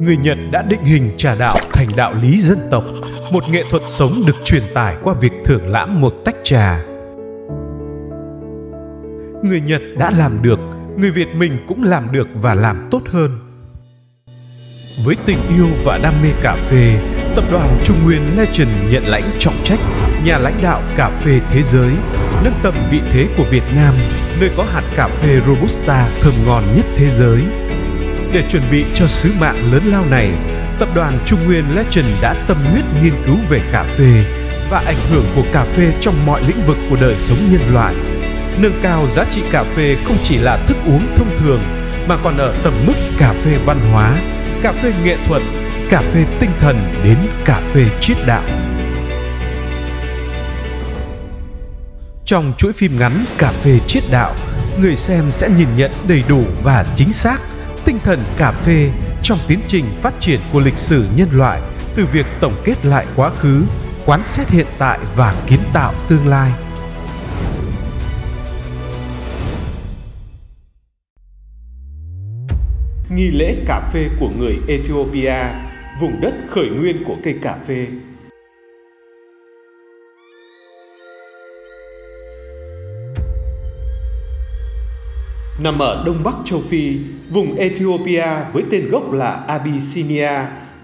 người Nhật đã định hình trà đạo thành đạo lý dân tộc, một nghệ thuật sống được truyền tải qua việc thưởng lãm một tách trà. Người Nhật đã làm được, người Việt mình cũng làm được và làm tốt hơn. Với tình yêu và đam mê cà phê, tập đoàn Trung Nguyên Legend nhận lãnh trọng trách nhà lãnh đạo cà phê thế giới, nâng tầm vị thế của Việt Nam, nơi có hạt cà phê Robusta thơm ngon nhất thế giới. Để chuẩn bị cho sứ mạng lớn lao này, tập đoàn Trung Nguyên Legend đã tâm huyết nghiên cứu về cà phê và ảnh hưởng của cà phê trong mọi lĩnh vực của đời sống nhân loại. Nâng cao giá trị cà phê không chỉ là thức uống thông thường mà còn ở tầm mức cà phê văn hóa, cà phê nghệ thuật, cà phê tinh thần đến cà phê triết đạo. Trong chuỗi phim ngắn Cà phê triết đạo, người xem sẽ nhìn nhận đầy đủ và chính xác tinh thần cà phê trong tiến trình phát triển của lịch sử nhân loại từ việc tổng kết lại quá khứ, quán xét hiện tại và kiến tạo tương lai. Nghi lễ cà phê của người Ethiopia, vùng đất khởi nguyên của cây cà phê nằm ở đông bắc châu Phi, vùng Ethiopia với tên gốc là Abyssinia,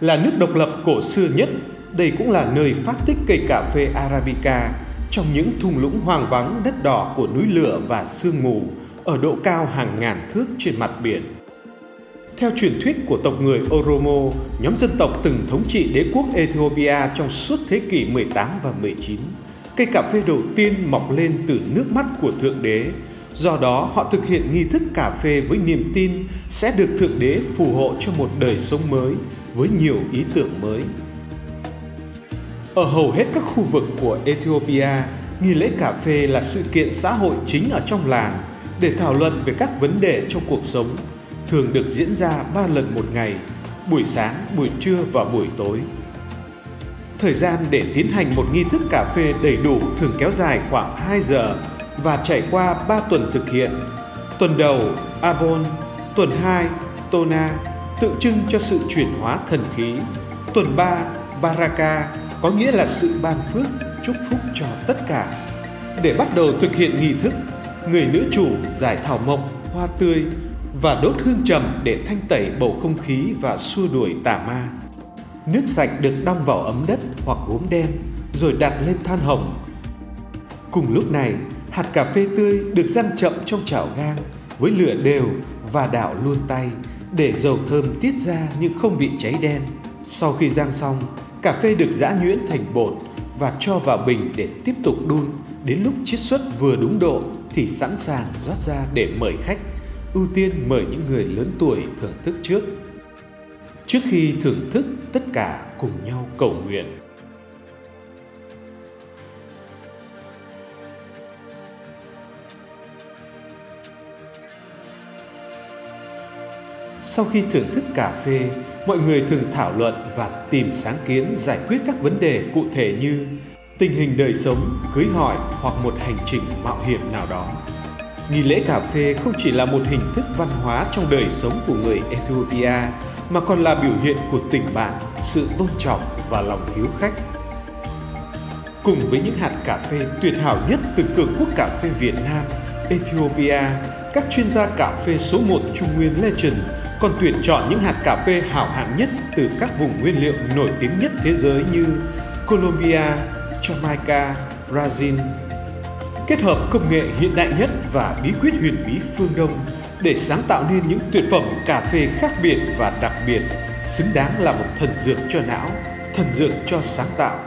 là nước độc lập cổ xưa nhất. Đây cũng là nơi phát tích cây cà phê Arabica trong những thung lũng hoang vắng đất đỏ của núi lửa và sương mù ở độ cao hàng ngàn thước trên mặt biển. Theo truyền thuyết của tộc người Oromo, nhóm dân tộc từng thống trị đế quốc Ethiopia trong suốt thế kỷ 18 và 19. Cây cà phê đầu tiên mọc lên từ nước mắt của Thượng Đế, Do đó họ thực hiện nghi thức cà phê với niềm tin sẽ được Thượng Đế phù hộ cho một đời sống mới với nhiều ý tưởng mới. Ở hầu hết các khu vực của Ethiopia, nghi lễ cà phê là sự kiện xã hội chính ở trong làng để thảo luận về các vấn đề trong cuộc sống, thường được diễn ra ba lần một ngày, buổi sáng, buổi trưa và buổi tối. Thời gian để tiến hành một nghi thức cà phê đầy đủ thường kéo dài khoảng 2 giờ và trải qua 3 tuần thực hiện. Tuần đầu Abon, tuần 2 Tona tượng trưng cho sự chuyển hóa thần khí. Tuần 3 Baraka có nghĩa là sự ban phước, chúc phúc cho tất cả. Để bắt đầu thực hiện nghi thức, người nữ chủ giải thảo mộc, hoa tươi và đốt hương trầm để thanh tẩy bầu không khí và xua đuổi tà ma. Nước sạch được đong vào ấm đất hoặc gốm đen rồi đặt lên than hồng. Cùng lúc này, Hạt cà phê tươi được rang chậm trong chảo gang với lửa đều và đảo luôn tay để dầu thơm tiết ra nhưng không bị cháy đen. Sau khi rang xong, cà phê được giã nhuyễn thành bột và cho vào bình để tiếp tục đun. Đến lúc chiết xuất vừa đúng độ thì sẵn sàng rót ra để mời khách. Ưu tiên mời những người lớn tuổi thưởng thức trước. Trước khi thưởng thức, tất cả cùng nhau cầu nguyện. Sau khi thưởng thức cà phê, mọi người thường thảo luận và tìm sáng kiến giải quyết các vấn đề cụ thể như tình hình đời sống, cưới hỏi hoặc một hành trình mạo hiểm nào đó. Nghi lễ cà phê không chỉ là một hình thức văn hóa trong đời sống của người Ethiopia mà còn là biểu hiện của tình bạn, sự tôn trọng và lòng hiếu khách. Cùng với những hạt cà phê tuyệt hảo nhất từ cường quốc cà phê Việt Nam, Ethiopia, các chuyên gia cà phê số 1 Trung Nguyên Legend còn tuyển chọn những hạt cà phê hảo hạng nhất từ các vùng nguyên liệu nổi tiếng nhất thế giới như Colombia, Jamaica, Brazil. Kết hợp công nghệ hiện đại nhất và bí quyết huyền bí phương Đông để sáng tạo nên những tuyệt phẩm cà phê khác biệt và đặc biệt, xứng đáng là một thần dược cho não, thần dược cho sáng tạo